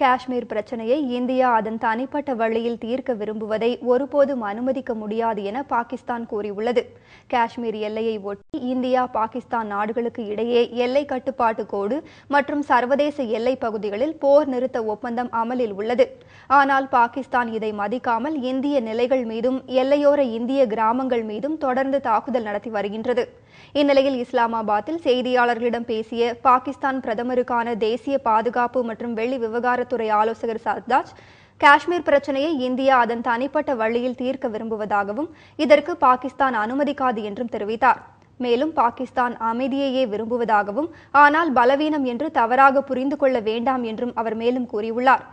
காஷ்மீர் பிரச்சனையை இந்தியா அதன் தனிப்பட்ட வழியில் தீர்க்க விரும்புவதை ஒருபோதும் அனுமதிக்க முடியாது என பாகிஸ்தான் கூறியுள்ளது. காஷ்மீர் எல்லையை ஒட்டி இந்தியா பாகிஸ்தான் நாடுகளுக்கு இடையே எல்லை கட்டுப்பாட்டு கோடு மற்றும் சர்வதேச எல்லை பகுதிகளில் போர் நிறுத்த ஒப்பந்தம் அமலில் உள்ளது. ஆனால் பாகிஸ்தான் இதை மதிக்காமல் இந்திய நிலைகள் மீதும் எல்லையோர இந்திய கிராமங்கள் மீதும் தொடர்ந்து தாக்குதல் நடத்தி வருகின்றது. இந்நிலையில் இஸ்லாமாபாத்தில் செய்தியாளர்களிடம் பேசிய பாகிஸ்தான் பிரதமருக்கான தேசிய பாதுகாப்பு மற்றும் வெள்ளி விவகாரத்துறை ஆலோசகர் சர்தாஜ் காஷ்மீர் பிரச்சனையை இந்தியா அதன் தனிப்பட்ட வழியில் தீர்க்க விரும்புவதாகவும் இதற்கு பாகிஸ்தான் அனுமதிக்காது என்றும் தெரிவித்தார். மேலும் பாகிஸ்தான் அமைதியையே விரும்புவதாகவும் ஆனால் பலவீனம் என்று தவறாக புரிந்து கொள்ள வேண்டாம் என்றும் அவர் மேலும் கூறியுள்ளார்.